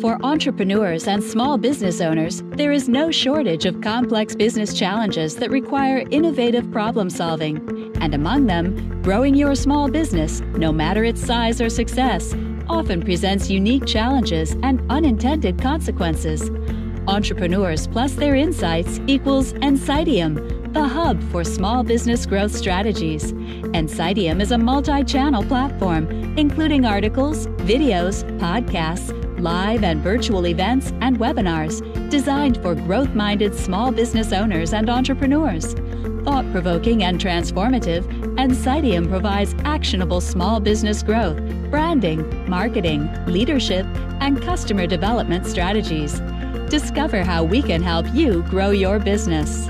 For entrepreneurs and small business owners, there is no shortage of complex business challenges that require innovative problem solving. And among them, growing your small business, no matter its size or success, often presents unique challenges and unintended consequences. Entrepreneurs plus their insights equals Insightium, the hub for small business growth strategies. And Insightium is a multi channel platform, including articles, videos, podcasts, live and virtual events, and webinars designed for growth minded small business owners and entrepreneurs. Thought provoking and transformative, and Insightium provides actionable small business growth, branding, marketing, leadership, and customer development strategies. Discover how we can help you grow your business.